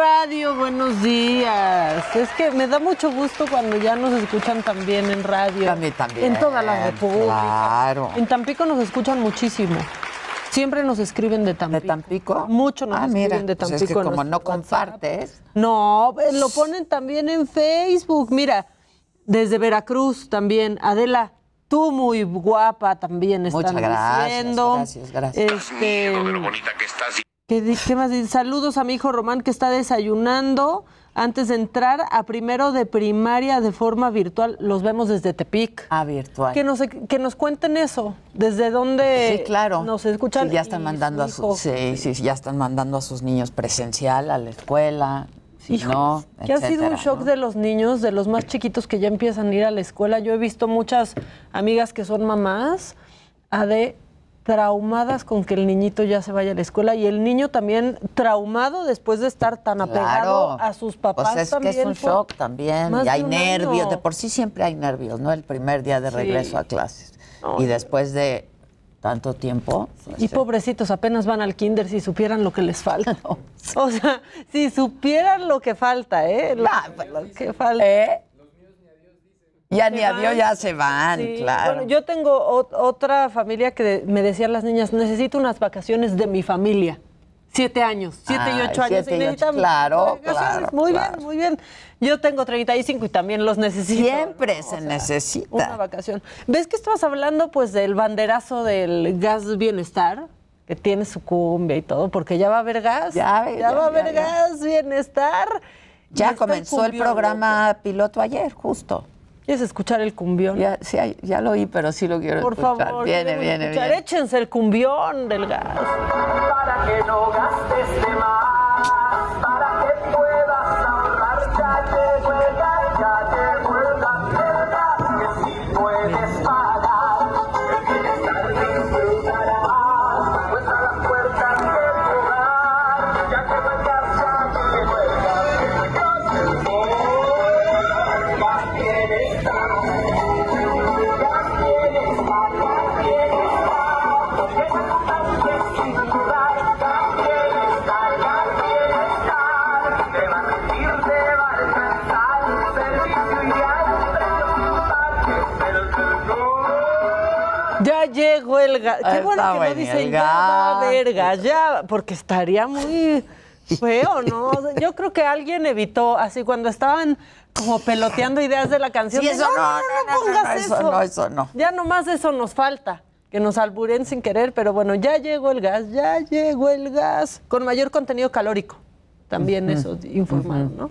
radio, buenos días. Es que me da mucho gusto cuando ya nos escuchan también en radio. A mí también. En toda la República. Claro. En Tampico nos escuchan muchísimo. Siempre nos escriben de Tampico. ¿De Tampico? Mucho nos ah, escriben mira, de pues Tampico. es que como no WhatsApp. compartes. No, eh, lo ponen también en Facebook. Mira, desde Veracruz también. Adela, tú muy guapa también están Muchas gracias, diciendo. gracias, gracias. Este, Miedo de lo bonita que estás. ¿Qué, más? dice? Saludos a mi hijo Román que está desayunando antes de entrar a primero de primaria de forma virtual. Los vemos desde Tepic. Ah, virtual. Que nos, que nos cuenten eso, desde dónde Sí, claro. nos escuchan. Sí, ya están mandando a su sus, sí, sí, ya están mandando a sus niños presencial a la escuela. Si no, que ha sido un shock ¿no? de los niños, de los más chiquitos que ya empiezan a ir a la escuela. Yo he visto muchas amigas que son mamás, a de traumadas con que el niñito ya se vaya a la escuela y el niño también traumado después de estar tan apegado Claro. a sus papás Pues es también. que es un shock también. Y hay nervios. año. De por sí siempre hay nervios, ¿no? El primer día de Sí. regreso a clases. No, y después de tanto tiempo. pues, Y pobrecitos, apenas van al kinder si supieran lo que les falta. O sea, si supieran lo que falta, ¿eh? Lo, lo que falta. ¿Eh? Ya ni Se a Dios van. ya se van, Sí, claro. Bueno, yo tengo ot- otra familia que me decían las niñas, necesito unas vacaciones de mi familia. Siete años, siete y ocho años. y necesitan claro, claro, Muy claro. bien, muy bien. Yo tengo 35 y también los necesito. Siempre ¿no? se O sea, necesita. Una vacación. ¿Ves que estabas hablando pues del banderazo del gas bienestar? Que tiene su cumbia y todo, porque ya va a haber gas. Ya, ya, va a haber ya, gas bienestar. Y Ya comenzó el programa piloto ayer, justo. ¿Quieres escuchar el cumbión? Ya, sí, ya lo oí, pero sí lo quiero Por escuchar. favor, Viene, viene, escuchar. viene. Échense el cumbión del gas. para que no gastes de más, para que puedas Ya llegó el gas. Qué bueno que no dicen ya va a gas. haber gas, ya, porque estaría muy feo, ¿no? Yo creo que alguien evitó, así cuando estaban como peloteando ideas de la canción. Sí, eso no, no, no, no, pongas no, eso no, eso no. Ya nomás eso nos falta. Que nos alburen sin querer, pero bueno, ya llegó el gas, ya llegó el gas. Con mayor contenido calórico. También eso informaron, ¿no?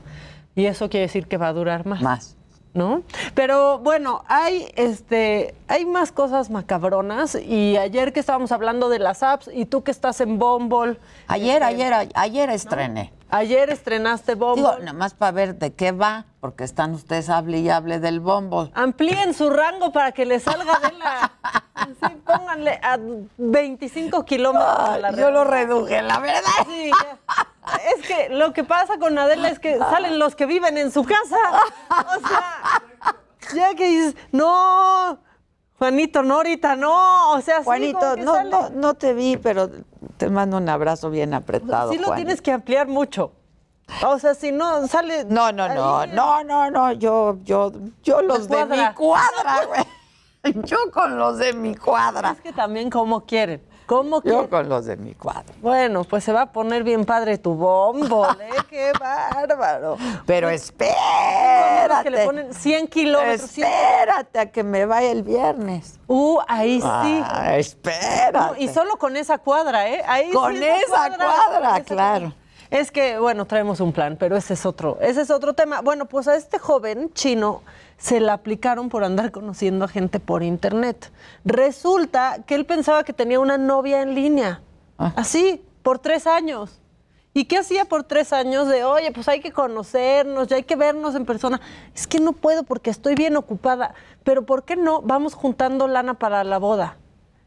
Y eso quiere decir que va a durar más. Más. ¿No? Pero bueno, hay este hay más cosas macabronas y ayer que estábamos hablando de las apps y tú que estás en Bumble, Ayer, este, ayer, ayer estrené. ayer estrenaste Bumble. Digo, nada más para ver de qué va, porque están ustedes hable y hable del Bumble. Amplíen su rango para que le salga de la sí, pónganle a 25 kilómetros a la Yo lo reduje, la verdad. Sí, ya. Es que lo que pasa con Adela es que salen los que viven en su casa. O sea, ya que dices, no, Juanito, no ahorita, no. O sea, sí, Juanito, que no, no, no te vi, pero te mando un abrazo bien apretado. sí lo tienes que ampliar mucho. O sea, si no sale. No, no, no, ahí- no, no, no, yo, yo, yo los de mi cuadra, güey. Yo con los de mi cuadra. Es que también como quieren. ¿Cómo Yo quieren? con los de mi cuadra. Bueno, pues se va a poner bien padre tu bombo, ¿eh? ¡Qué bárbaro! Pero espérate. que le ponen 100 kilómetros. 100 Espérate a que me vaya el viernes. Uh, ahí sí. Ah, espérate. No, y solo con esa cuadra, ¿eh? Ahí Con sí esa cuadra, esa claro. Es que, bueno, traemos un plan, pero ese es otro, ese es otro tema. Bueno, pues a este joven chino se le aplicaron por andar conociendo a gente por internet. Resulta que él pensaba que tenía una novia en línea. Ah. Así, por tres años. ¿Y qué hacía por tres años de, oye, pues hay que conocernos, ya hay que vernos en persona? Es que no puedo porque estoy bien ocupada. Pero ¿por qué no? Vamos juntando lana para la boda.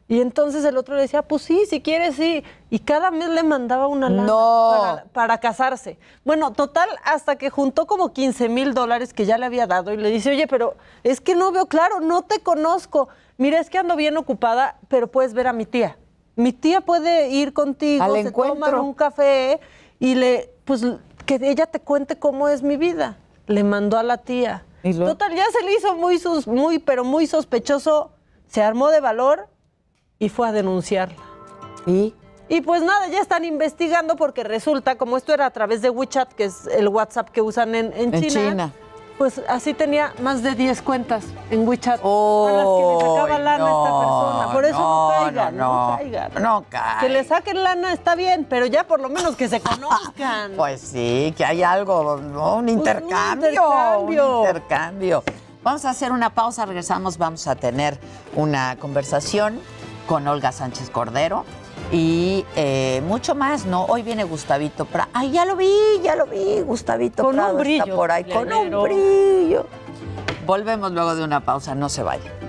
Y entonces el otro le decía, pues sí, si quieres, sí. Y cada mes le mandaba una lana No. para, para casarse. Bueno, total, hasta que juntó como 15 mil dólares que ya le había dado y le dice, oye, pero es que no veo claro, no te conozco. Mira, es que ando bien ocupada, pero puedes ver a mi tía. Mi tía puede ir contigo, Al se encuentro. un café y le, pues que ella te cuente cómo es mi vida. Le mandó a la tía. ¿Y? Total, ya se le hizo muy, sus, muy, pero muy sospechoso. Se armó de valor y fue a denunciarla. ¿Y? Y pues nada, ya están investigando porque resulta, como esto era a través de WeChat, que es el WhatsApp que usan en, en En China, China. pues así tenía más de 10 cuentas en WeChat a las que le sacaba lana a esta no, persona. Por eso no, no, caigan, no, no, no. caigan. No caigan. Que le saquen lana está bien, pero ya por lo menos que se conozcan. Pues sí, que hay algo, ¿no? un intercambio. intercambio. Un intercambio. Vamos a hacer una pausa, regresamos, vamos a tener una conversación con Olga Sánchez Cordero y eh, mucho más, ¿no? Hoy viene Gustavito Prado. Ay, ya lo vi, ya lo vi, Gustavito Con un Prado está brillo, por ahí, con un brillo. Volvemos luego de una pausa, no se vayan.